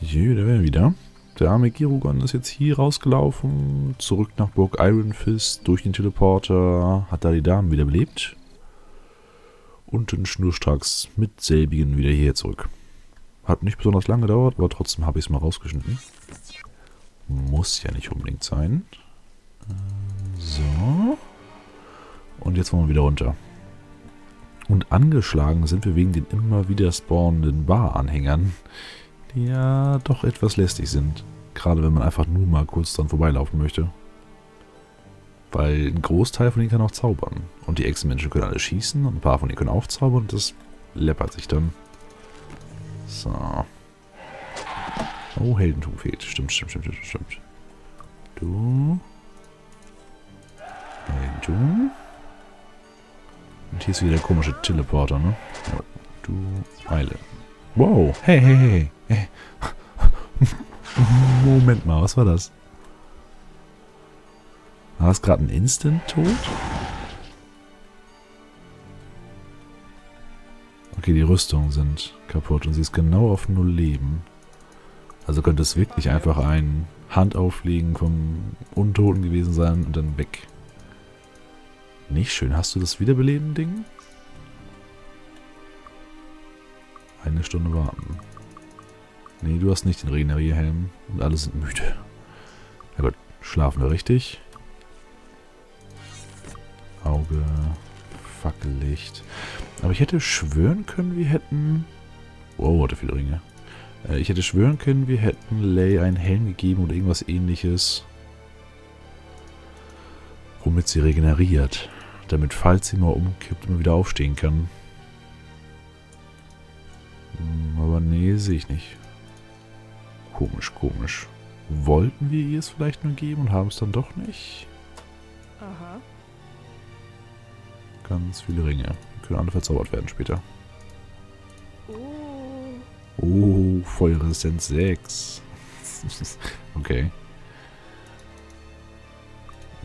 Jö, da wäre wieder. Der arme Girugon ist jetzt hier rausgelaufen, zurück nach Burg Iron Fist, durch den Teleporter, hat da die Damen wieder belebt. Und dann schnurstracks mit selbigen wieder hierher zurück. Hat nicht besonders lange gedauert, aber trotzdem habe ich es mal rausgeschnitten. Muss ja nicht unbedingt sein. Äh, so. Und jetzt wollen wir wieder runter. Und angeschlagen sind wir wegen den immer wieder spawnenden Bar-Anhängern, die ja doch etwas lästig sind. Gerade wenn man einfach nur mal kurz dran vorbeilaufen möchte. Weil ein Großteil von denen kann auch zaubern. Und die Echsenmenschen können alle schießen und ein paar von denen können auch zaubern und das läppert sich dann. So. Oh, Heldentum fehlt. Stimmt, stimmt, stimmt, stimmt, stimmt. Du. Heldentum. Und hier ist wieder der komische Teleporter, ne? Du Eile. Wow. Hey, hey, hey. Hey. Moment mal, was war das? War das gerade ein Instant-Tod? Okay, die Rüstungen sind kaputt und sie ist genau auf null Leben. Also könnte es wirklich einfach ein Handauflegen vom Untoten gewesen sein und dann weg. Nicht schön. Hast du das Wiederbeleben-Ding? Eine Stunde warten. Nee, du hast nicht den Regenerierhelm und alle sind müde. Na gut, schlafen wir richtig. Auge, Fackellicht. Aber ich hätte schwören können, wir hätten... Wow, hatte viele Ringe. Äh, ich hätte schwören können, wir hätten Lay einen Helm gegeben oder irgendwas ähnliches. Womit sie regeneriert. Damit, falls sie mal umkippt, immer wieder aufstehen kann. Hm, aber nee, sehe ich nicht. Komisch, komisch. Wollten wir ihr es vielleicht nur geben und haben es dann doch nicht? Aha. Ganz viele Ringe. Die können alle verzaubert werden später. Oh, oh Feuerresistenz 6. okay.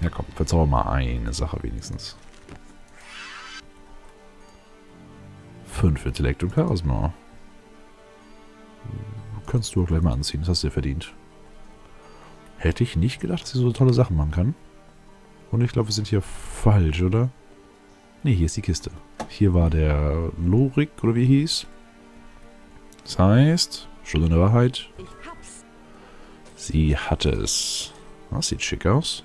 Ja komm, verzauber mal eine Sache wenigstens. 5 Intellekt und Charisma. Kannst du auch gleich mal anziehen, das hast du dir verdient. Hätte ich nicht gedacht, dass sie so tolle Sachen machen kann. Und ich glaube, wir sind hier falsch, oder? Ne, hier ist die Kiste. Hier war der Lorik, oder wie hieß. Das heißt, Stunde der Wahrheit. Sie hatte es. Das sieht schick aus.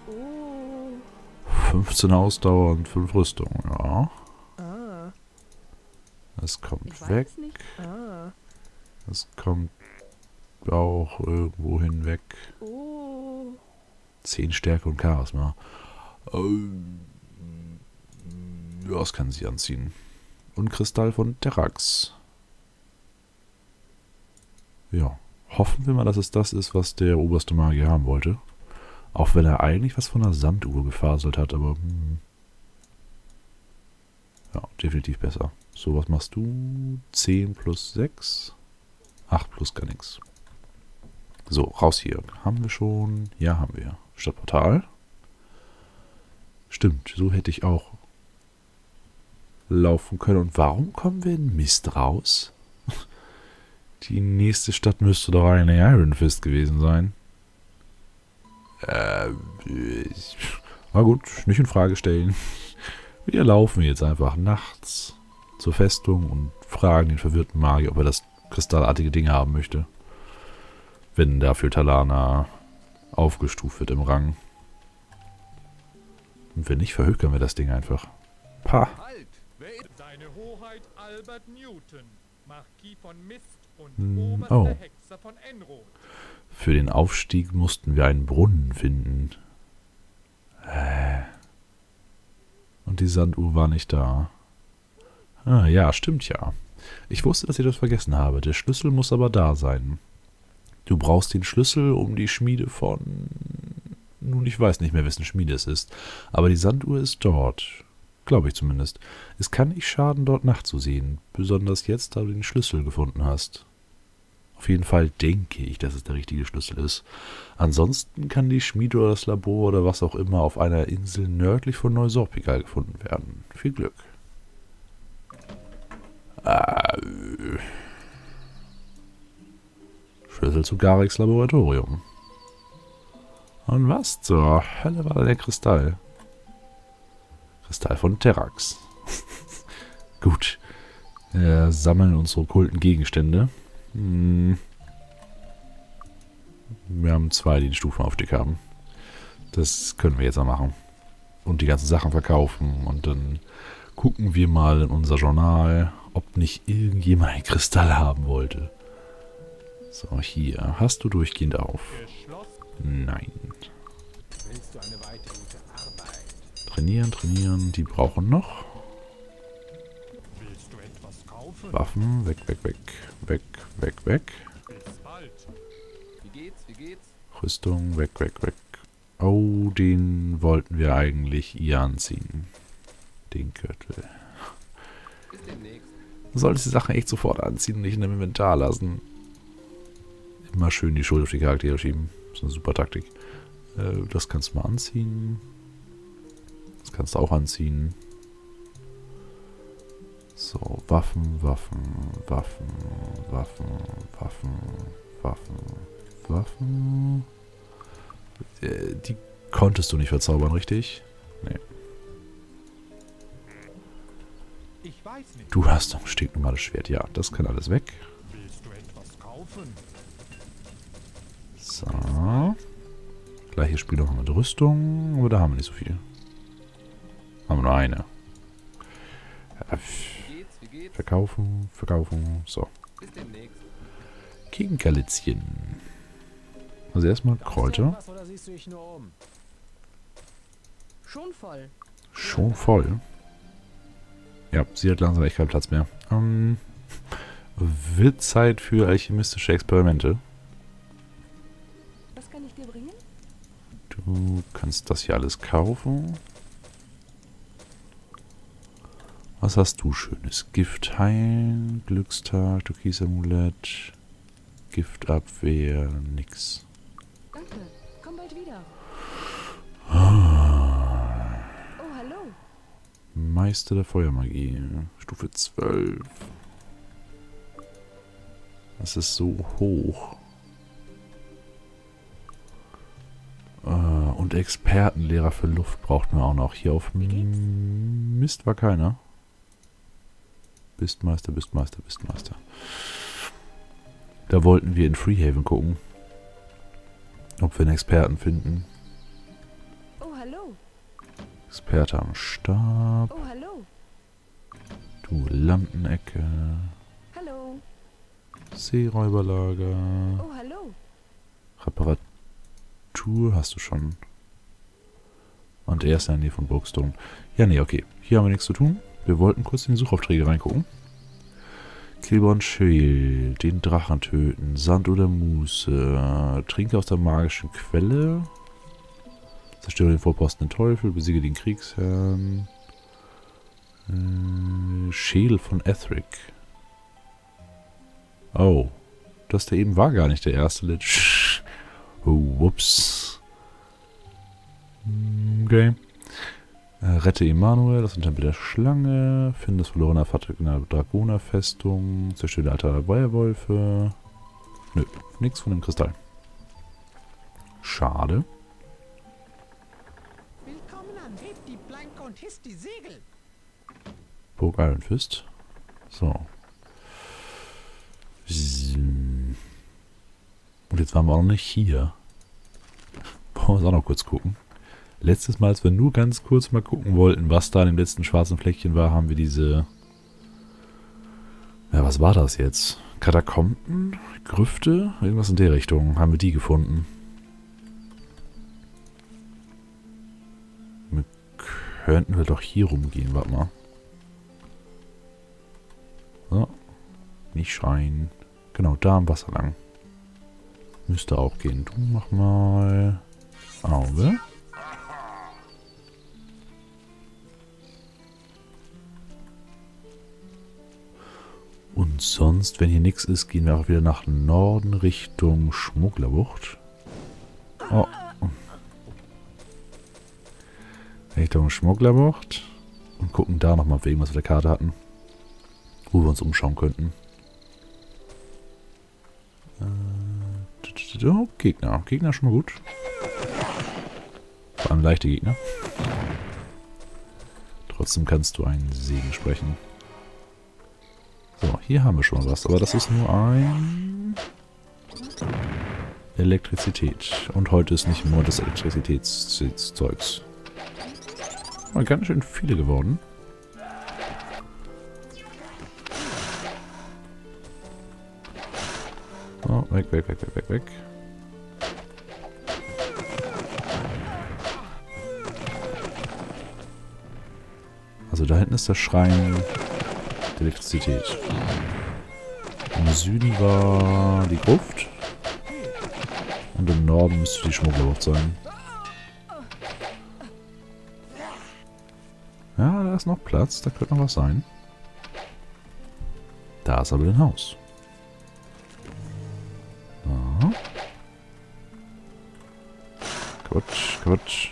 15 Ausdauer und 5 Rüstung, ja. Das kommt weg. Das kommt auch irgendwo hinweg. 10 Stärke und Charisma. Ähm, ja, das kann sie anziehen. Und Kristall von Terrax. Ja, hoffen wir mal, dass es das ist, was der oberste Magier haben wollte. Auch wenn er eigentlich was von einer Sanduhr gefaselt hat, aber... Hm. Ja, definitiv besser. So, was machst du? 10 plus 6? 8 plus gar nichts. So, raus hier. Haben wir schon? Ja, haben wir. Stadtportal. Stimmt, so hätte ich auch laufen können. Und warum kommen wir in Mist raus? Die nächste Stadt müsste doch eine Iron Fist gewesen sein. Äh, na gut, nicht in Frage stellen. Wir laufen jetzt einfach nachts zur Festung und fragen den verwirrten Magier, ob er das kristallartige Ding haben möchte. Wenn dafür Talana aufgestuft wird im Rang. Und wenn nicht, verhökern wir das Ding einfach. Pah. Halt! Seine Hoheit Albert Newton, Marquis von Mist und hm, oh. Hexer von Enroth. Für den Aufstieg mussten wir einen Brunnen finden. Äh. Und die Sanduhr war nicht da. Ah, ja, stimmt ja. Ich wusste, dass ich das vergessen habe. Der Schlüssel muss aber da sein. Du brauchst den Schlüssel, um die Schmiede von... Nun, ich weiß nicht mehr, wessen Schmiede es ist. Aber die Sanduhr ist dort. Glaube ich zumindest. Es kann nicht schaden, dort nachzusehen. Besonders jetzt, da du den Schlüssel gefunden hast. Auf jeden Fall denke ich, dass es der richtige Schlüssel ist. Ansonsten kann die Schmiede oder das Labor oder was auch immer auf einer Insel nördlich von Neusorpigal gefunden werden. Viel Glück. Äh, Schlüssel zu Gareks Laboratorium. Und was zur Hölle war da der Kristall? Kristall von Terrax. Gut. Wir sammeln unsere okkulten Gegenstände. Hm. Wir haben zwei, die einen Stufenaufstieg haben. Das können wir jetzt mal machen. Und die ganzen Sachen verkaufen. Und dann gucken wir mal in unser Journal, ob nicht irgendjemand einen Kristall haben wollte. So, hier. Hast du durchgehend auf? Nein. Trainieren, trainieren. Die brauchen noch. Waffen, weg, weg, weg. Weg, weg, weg. Rüstung, weg, weg, weg. Oh, den wollten wir eigentlich ihr anziehen. Den Gürtel. Du solltest die Sachen echt sofort anziehen und nicht in dem Inventar lassen. Immer schön die Schuld auf die Charaktere schieben. Das ist eine super Taktik. Äh, das kannst du mal anziehen. Das kannst du auch anziehen. So, Waffen, Waffen, Waffen, Waffen, Waffen, Waffen, Waffen. Äh, die konntest du nicht verzaubern, richtig? Nee. Du hast doch ein stinknormales Schwert. Ja, das kann alles weg. So. Gleiches Spiel noch mit Rüstung. Aber da haben wir nicht so viel. Haben wir nur eine. Verkaufen, verkaufen. So. Gegenkerlitzchen. Also erstmal Kräuter. Schon voll. Schon voll. Ja, sie hat langsam echt keinen Platz mehr. Ähm, wird Zeit für alchemistische Experimente. Was kann ich dir bringen? Du kannst das hier alles kaufen. Was hast du Schönes? Gift heilen, Glückstag, Türkisamulett, Giftabwehr, nix. Danke, komm bald wieder. Ah. Oh, hallo. Meister der Feuermagie, Stufe 12. Das ist so hoch. Äh, und Expertenlehrer für Luft braucht man auch noch. Hier auf Mist war keiner. Bistmeister, Bistmeister, Bistmeister. Da wollten wir in Freehaven gucken. Ob wir einen Experten finden. Experte am Stab. Oh, hallo. Du Lampenecke. Hallo. Seeräuberlager. Oh, hallo. Reparatur hast du schon. Und er ist in der Nähe von Brookstone. Ja, nee, okay. Hier haben wir nichts zu tun. Wir wollten kurz in die Suchaufträge reingucken. Kilborn Schäl, den Drachen töten, Sand oder Muße, trinke aus der magischen Quelle, zerstöre den Vorposten den Teufel, besiege den Kriegsherrn, äh, Schädel von Ethric. Oh, das da eben war gar nicht der erste Lich. Oh, whoops. Okay. Äh, rette Emanuel, das ist ein Tempel der Schlange. Finde das verlorene Artefakt in der Dragonerfestung. Zerstöre der Altar der Weierwolfe. Nö, nichts von dem Kristall. Schade. Hisst die Segel. Burg Iron Fist. So. Und jetzt waren wir auch noch nicht hier. Wollen wir auch noch kurz gucken. Letztes Mal, als wir nur ganz kurz mal gucken wollten, was da in dem letzten schwarzen Fleckchen war, haben wir diese... Ja, was war das jetzt? Katakomben? Grüfte? Irgendwas in der Richtung. Haben wir die gefunden. Könnten wir doch hier rumgehen. Warte mal. So. Nicht schreien. Genau, da am Wasser lang. Müsste auch gehen. Du mach mal... Auge. Und sonst, wenn hier nichts ist, gehen wir auch wieder nach Norden Richtung Schmugglerbucht. Oh. Richtung Schmugglerbucht. Und gucken da nochmal, ob wir irgendwas auf der Karte hatten. Wo wir uns umschauen könnten. Äh, Oh, Gegner. Gegner schon mal gut. Vor allem leichte Gegner. Trotzdem kannst du einen Segen sprechen. So, hier haben wir schon mal was. Aber das ist nur ein... Elektrizität. Und heute ist nicht nur das Elektrizitätszeugs. Oh, ganz schön viele geworden. Oh, weg, weg, weg, weg, weg, weg. Also da hinten ist der Schrein der Elektrizität. Im Süden war die Gruft. Und im Norden müsste die Schmugglerbucht sein. Da ist noch Platz. Da könnte noch was sein. Da ist aber ein Haus. Aha. Quatsch, Quatsch.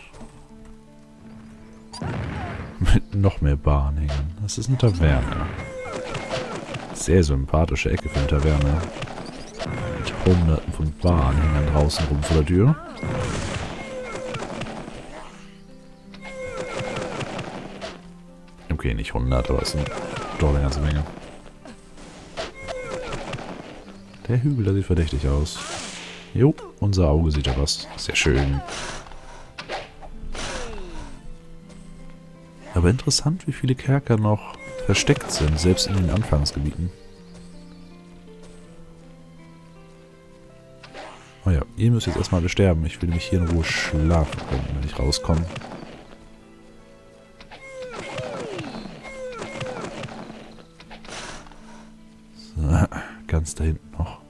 Mit noch mehr Bahnhängern. Das ist eine Taverne. Sehr sympathische Ecke für eine Taverne. Mit hunderten von Bahnhängern draußen rum vor der Tür. Okay, nicht 100, aber es sind doch eine ganze Menge. Der Hügel, der sieht verdächtig aus. Jo, unser Auge sieht ja was. Sehr schön. Aber interessant, wie viele Kerker noch versteckt sind, selbst in den Anfangsgebieten. Oh ja, ihr müsst jetzt erstmal alle. Ich will nämlich hier in Ruhe schlafen können, wenn ich rauskomme. Ganz da hinten noch.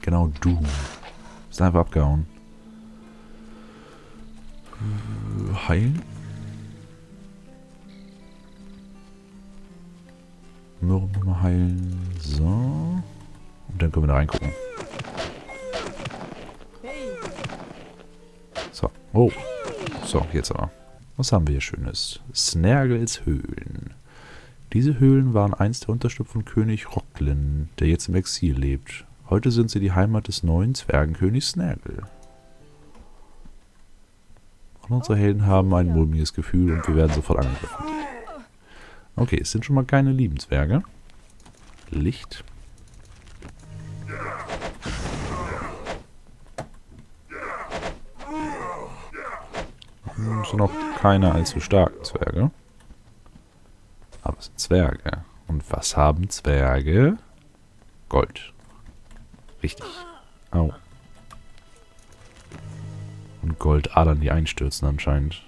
Genau du. Ist einfach abgehauen. Heilen? Mürren nochmal heilen. So. Und dann können wir da reingucken. So. Oh. So, jetzt aber. Was haben wir hier Schönes? Snergels Höhlen. Diese Höhlen waren einst der Unterschlupf von König Rocklin, der jetzt im Exil lebt. Heute sind sie die Heimat des neuen Zwergenkönigs Snergel. Und unsere Helden haben ein mulmiges Gefühl und wir werden sofort angegriffen. Okay, es sind schon mal keine Liebenzwerge. Licht. Es sind auch keine allzu starken Zwerge. Zwerge. Und was haben Zwerge? Gold. Richtig. Au. Und Goldadern, die einstürzen anscheinend.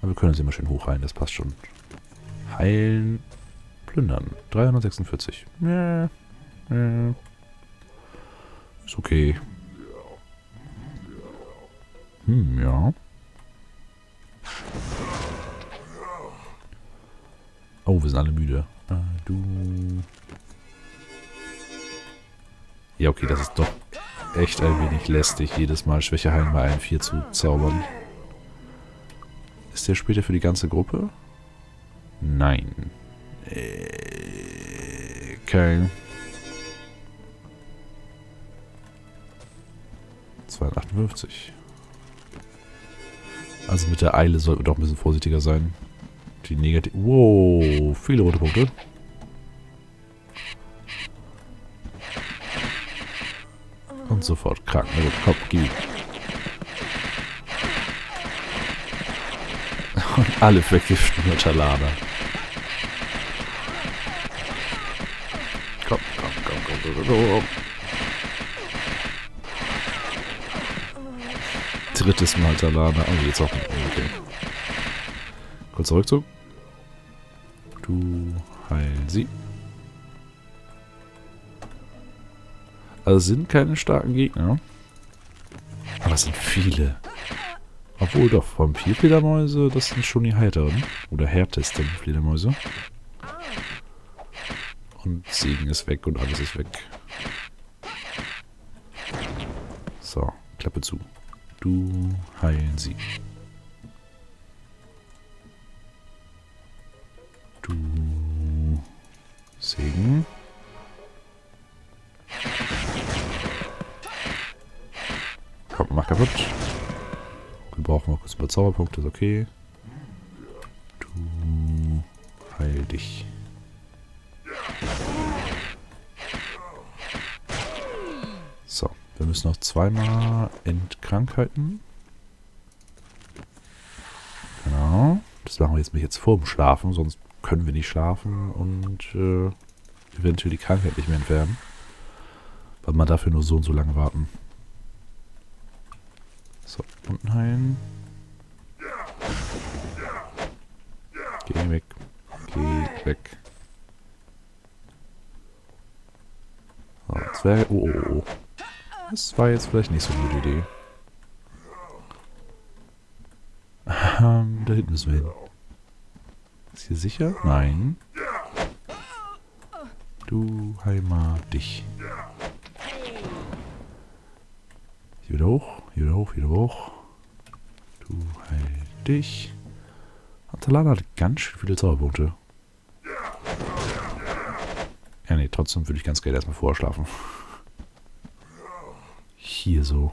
Aber wir können sie immer schön hochheilen, das passt schon. Heilen. Plündern. 346. Ja. Ja. Ist okay. Hm, ja. Oh, wir sind alle müde. Ah, du. Ja, okay, das ist doch echt ein wenig lästig, jedes Mal Schwäche heilen bei einem 4 zu zaubern. Ist der später für die ganze Gruppe? Nein. Äh, okay. 258. Also mit der Eile sollten wir doch ein bisschen vorsichtiger sein. Die negativ... Wow, viele rote Punkte. Und sofort krank. Na gut, komm, gib. Und alle vergiften mit Talada. Komm, komm, komm, komm, komm, komm. Drittes Mal Talada. Oh, jetzt auch. Okay. Kurzer Rückzug. Du heil sie. Also sind keine starken Gegner. Aber es sind viele. Obwohl doch, Vampirfledermäuse, das sind schon die heiteren. Oder härtesten Fledermäuse. Und Segen ist weg und alles ist weg. So, Klappe zu. Du heilen sie. Du Segen. komm, mach kaputt. Wir brauchen mal kurz ein paar Zauberpunkte, ist okay. Du heil dich. So, wir müssen noch zweimal entkrankheiten. Genau. Das machen wir jetzt, jetzt vor dem Schlafen, sonst können wir nicht schlafen und äh, eventuell die Krankheit nicht mehr entfernen. Weil man dafür nur so und so lange warten. So, unten heilen. Geh weg. Geh weg. So, Zwerge. Oh, oh, oh. Das war jetzt vielleicht nicht so eine gute Idee. Ähm, da hinten müssen wir hin. Ist hier sicher? Nein. Du Heimat dich. Hier wieder hoch, hier wieder hoch, wieder hoch. Du heil dich. Atalana hat ganz schön viele Zauberpunkte. Ja, nee, trotzdem würde ich ganz gerne erstmal vorschlafen. Hier so.